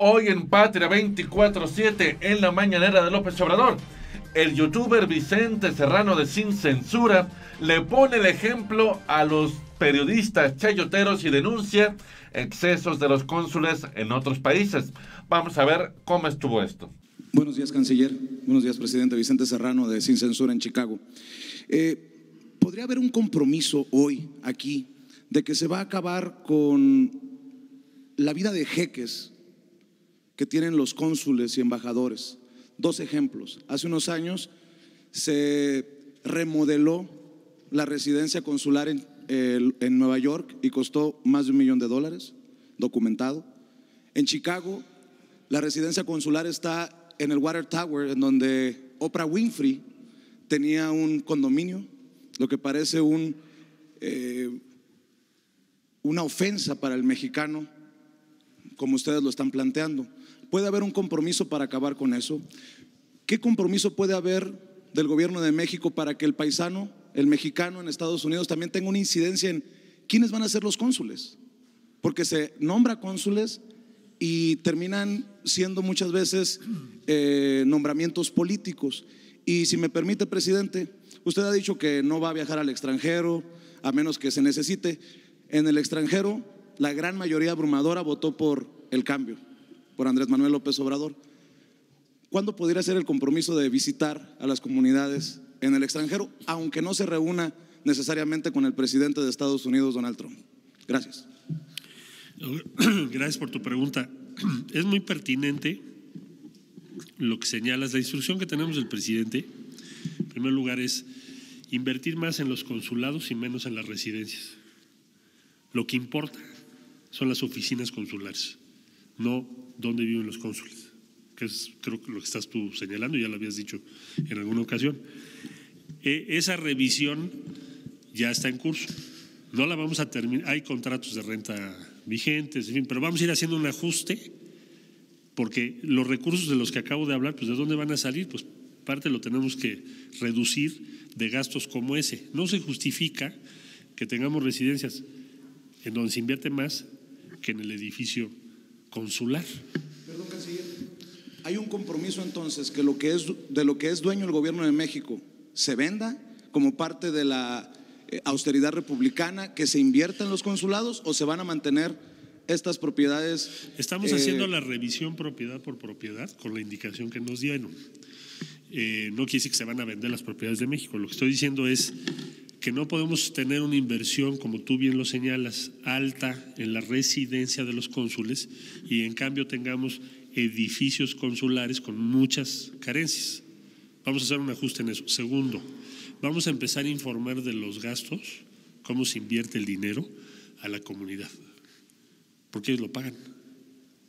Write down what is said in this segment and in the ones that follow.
Hoy en Patria 24-7 en la mañanera de López Obrador, el youtuber Vicente Serrano de Sin Censura le pone el ejemplo a los periodistas chayoteros y denuncia excesos de los cónsules en otros países. Vamos a ver cómo estuvo esto. Buenos días, canciller. Buenos días, presidente Vicente Serrano de Sin Censura en Chicago. Eh, ¿Podría haber un compromiso hoy aquí de que se va a acabar con la vida de jeques que tienen los cónsules y embajadores. Dos ejemplos. Hace unos años se remodeló la residencia consular en, en, Nueva York y costó más de un millón de dólares, documentado. En Chicago, la residencia consular está en el Water Tower, en donde Oprah Winfrey tenía un condominio, lo que parece eh, una ofensa para el mexicano, como ustedes lo están planteando. ¿Puede haber un compromiso para acabar con eso? ¿Qué compromiso puede haber del gobierno de México para que el paisano, el mexicano en Estados Unidos también tenga una incidencia en quiénes van a ser los cónsules? Porque se nombra cónsules y terminan siendo muchas veces eh, nombramientos políticos. Y si me permite, presidente, usted ha dicho que no va a viajar al extranjero a menos que se necesite. En el extranjero, la gran mayoría abrumadora votó por el cambio por Andrés Manuel López Obrador. ¿Cuándo podría ser el compromiso de visitar a las comunidades en el extranjero, aunque no se reúna necesariamente con el presidente de Estados Unidos, Donald Trump? Gracias. Gracias por tu pregunta. Es muy pertinente lo que señalas. La instrucción que tenemos del presidente, en primer lugar, es invertir más en los consulados y menos en las residencias. Lo que importa son las oficinas consulares, no dónde viven los cónsules, que es creo que lo que estás tú señalando, ya lo habías dicho en alguna ocasión. E, esa revisión ya está en curso. No la vamos a terminar, hay contratos de renta vigentes, en fin, pero vamos a ir haciendo un ajuste porque los recursos de los que acabo de hablar, pues de dónde van a salir, pues parte lo tenemos que reducir de gastos como ese. No se justifica que tengamos residencias en donde se invierte más que en el edificio consular. Perdón, canciller. ¿Hay un compromiso entonces que lo que es de lo que es dueño el gobierno de México se venda como parte de la eh, austeridad republicana, que se invierta en los consulados o se van a mantener estas propiedades? Estamos haciendo eh, la revisión propiedad por propiedad con la indicación que nos dieron. Eh, no quiere decir que se van a vender las propiedades de México. Lo que estoy diciendo es que no podemos tener una inversión, como tú bien lo señalas, alta en la residencia de los cónsules y en cambio tengamos edificios consulares con muchas carencias. Vamos a hacer un ajuste en eso. Segundo, vamos a empezar a informar de los gastos, cómo se invierte el dinero a la comunidad, porque ellos lo pagan.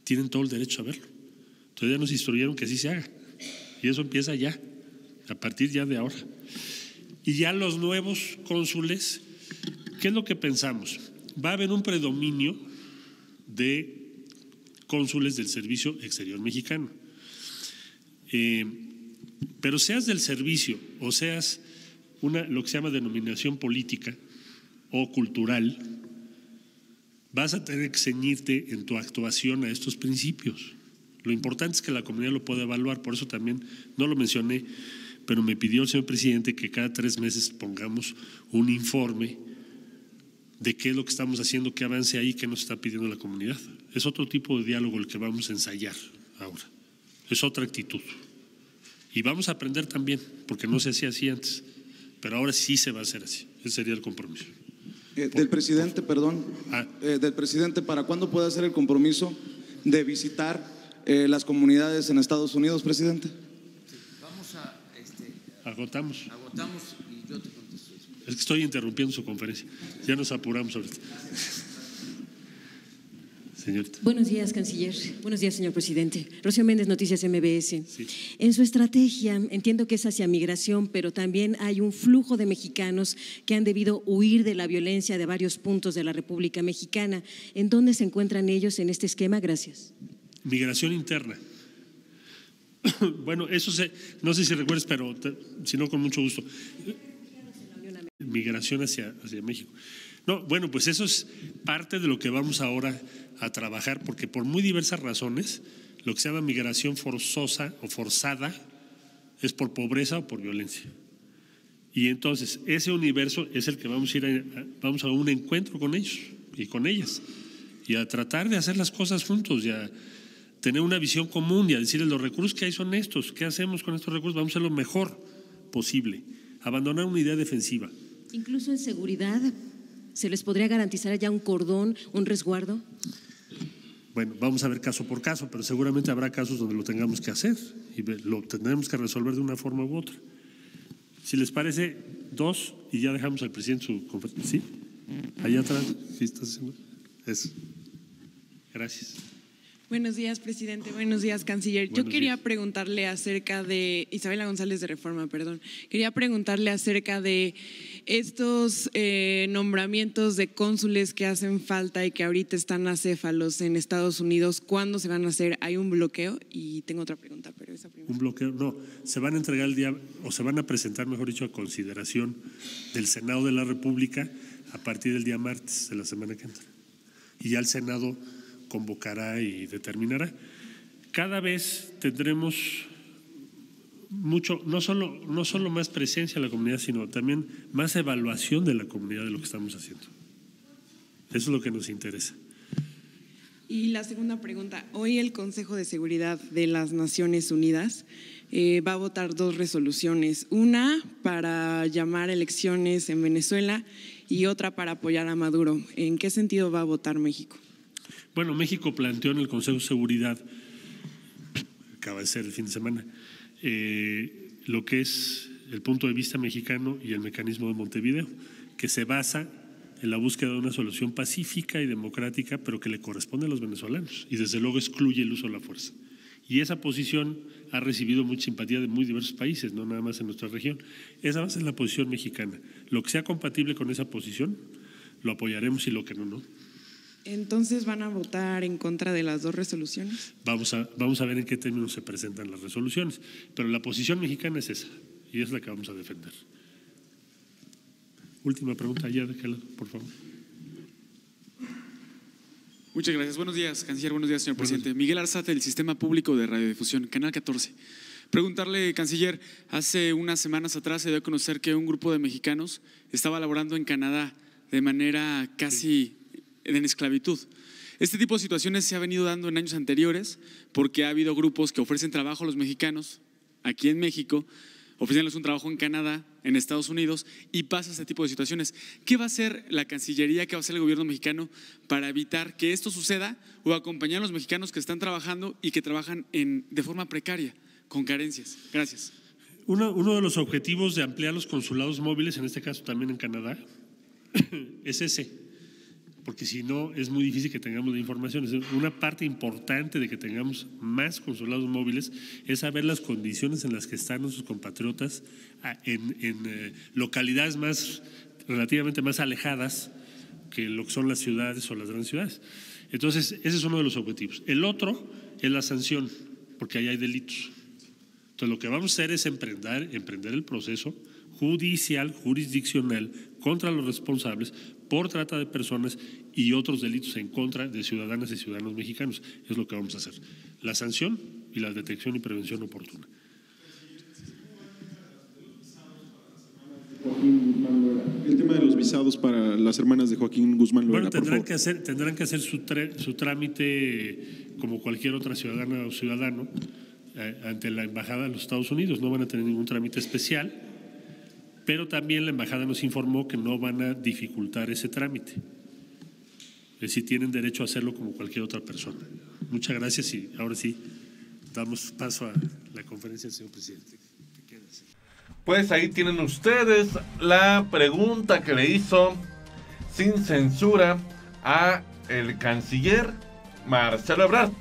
Tienen todo el derecho a verlo. Todavía nos instruyeron que así se haga. Y eso empieza ya, a partir ya de ahora. Y ya los nuevos cónsules, ¿qué es lo que pensamos? Va a haber un predominio de cónsules del Servicio Exterior Mexicano. Eh, pero seas del servicio o seas una, lo que se llama denominación política o cultural, vas a tener que ceñirte en tu actuación a estos principios. Lo importante es que la comunidad lo pueda evaluar, por eso también no lo mencioné pero me pidió el señor presidente que cada tres meses pongamos un informe de qué es lo que estamos haciendo, qué avance ahí, qué nos está pidiendo la comunidad. Es otro tipo de diálogo el que vamos a ensayar ahora. Es otra actitud. Y vamos a aprender también, porque no se hacía así antes, pero ahora sí se va a hacer así. Ese sería el compromiso. Eh, del presidente, perdón, ah. eh, del presidente, ¿para cuándo puede hacer el compromiso de visitar eh, las comunidades en Estados Unidos, presidente? Agotamos. Agotamos y yo te contesto. Es que estoy interrumpiendo su conferencia. Ya nos apuramos ahorita. Señorita. Buenos días, canciller. Buenos días, señor presidente. Rocío Méndez, Noticias MBS. En su estrategia, entiendo que es hacia migración, pero también hay un flujo de mexicanos que han debido huir de la violencia de varios puntos de la República Mexicana. ¿En dónde se encuentran ellos en este esquema? Gracias. Migración interna. bueno, eso se, no sé si recuerdas, pero si no, con mucho gusto. Migración hacia, hacia México. No, bueno, pues eso es parte de lo que vamos ahora a trabajar, porque por muy diversas razones, lo que se llama migración forzosa o forzada es por pobreza o por violencia. Y entonces ese universo es el que vamos a ir a, vamos a un encuentro con ellos y con ellas y a tratar de hacer las cosas juntos y a tener una visión común y a decirles los recursos que hay son estos, ¿qué hacemos con estos recursos? Vamos a hacer lo mejor posible, abandonar una idea defensiva. Incluso en seguridad, ¿se les podría garantizar ya un cordón, un resguardo? Bueno, vamos a ver caso por caso, pero seguramente habrá casos donde lo tengamos que hacer y lo tendremos que resolver de una forma u otra. Si les parece, dos y ya dejamos al presidente su conferencia. ¿Sí? Allá atrás, ¿sí estás haciendo? Eso. Gracias. Buenos días, presidente. Buenos días, canciller. Yo quería preguntarle acerca de, Isabela González de Reforma, perdón, quería preguntarle acerca de estos eh, nombramientos de cónsules que hacen falta y que ahorita están acéfalos en Estados Unidos. ¿Cuándo se van a hacer? ¿Hay un bloqueo? Y tengo otra pregunta, pero esa primera. Un bloqueo, no. Se van a entregar el día, o se van a presentar, mejor dicho, a consideración del Senado de la República a partir del día martes de la semana que entra. Y ya el Senado convocará y determinará. Cada vez tendremos mucho, no solo, no solo más presencia en la comunidad, sino también más evaluación de la comunidad de lo que estamos haciendo. Eso es lo que nos interesa. Y la segunda pregunta, hoy el Consejo de Seguridad de las Naciones Unidas eh, va a votar dos resoluciones, una para llamar elecciones en Venezuela y otra para apoyar a Maduro. ¿En qué sentido va a votar México? Bueno, México planteó en el Consejo de Seguridad, acaba de ser el fin de semana, eh, lo que es el punto de vista mexicano y el mecanismo de Montevideo, que se basa en la búsqueda de una solución pacífica y democrática, pero que le corresponde a los venezolanos y desde luego excluye el uso de la fuerza. Y esa posición ha recibido mucha simpatía de muy diversos países, no nada más en nuestra región. Esa va a ser la posición mexicana. Lo que sea compatible con esa posición, lo apoyaremos y lo que no, no. Entonces van a votar en contra de las dos resoluciones. Vamos a, vamos a ver en qué términos se presentan las resoluciones, pero la posición mexicana es esa y es la que vamos a defender. Última pregunta, allá de lado, por favor. Muchas gracias. Buenos días, canciller. Buenos días, señor presidente. Miguel Arzate, del Sistema Público de Radiodifusión, Canal 14. Preguntarle, canciller, hace unas semanas atrás se dio a conocer que un grupo de mexicanos estaba laborando en Canadá de manera casi en esclavitud. Este tipo de situaciones se ha venido dando en años anteriores porque ha habido grupos que ofrecen trabajo a los mexicanos aquí en México, ofreciéndoles un trabajo en Canadá, en Estados Unidos, y pasa este tipo de situaciones. ¿Qué va a hacer la Cancillería, qué va a hacer el gobierno mexicano para evitar que esto suceda o acompañar a los mexicanos que están trabajando y que trabajan en, de forma precaria, con carencias? Gracias. Uno, uno de los objetivos de ampliar los consulados móviles, en este caso también en Canadá, es ese porque si no es muy difícil que tengamos la información. Una parte importante de que tengamos más consulados móviles es saber las condiciones en las que están nuestros compatriotas ah, en, eh, localidades más relativamente más alejadas que lo que son las ciudades o las grandes ciudades. Entonces, ese es uno de los objetivos. El otro es la sanción, porque ahí hay delitos. Entonces, lo que vamos a hacer es emprender, emprender el proceso judicial, jurisdiccional contra los responsables por trata de personas y otros delitos en contra de ciudadanas y ciudadanos mexicanos. Es lo que vamos a hacer. La sanción y la detección y prevención oportuna. El tema de los visados para las hermanas de Joaquín Guzmán Bueno, tendrán que hacer, tendrán que hacer su, su trámite como cualquier otra ciudadana o ciudadano eh, ante la embajada de los Estados Unidos. No van a tener ningún trámite especial pero también la embajada nos informó que no van a dificultar ese trámite. Es decir, tienen derecho a hacerlo como cualquier otra persona. Muchas gracias y ahora sí damos paso a la conferencia señor presidente. Pues ahí tienen ustedes la pregunta que le hizo sin censura a el canciller Marcelo Ebrard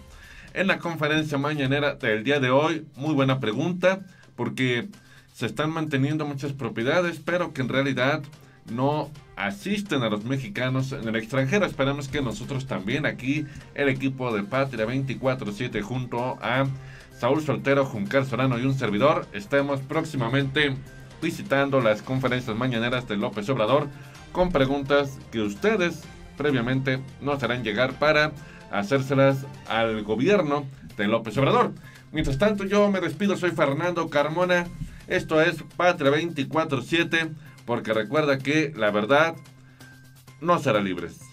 en la conferencia mañanera del día de hoy. Muy buena pregunta porque se están manteniendo muchas propiedades, pero que en realidad no asisten a los mexicanos en el extranjero. Esperamos que nosotros también aquí, el equipo de Patria 24-7 junto a Saúl Soltero, Juncar Solano y un servidor, estemos próximamente visitando las conferencias mañaneras de López Obrador con preguntas que ustedes previamente nos harán llegar para hacérselas al gobierno de López Obrador. Mientras tanto, yo me despido, soy Fernando Carmona. Esto es Patria 24-7, porque recuerda que la verdad no será libres.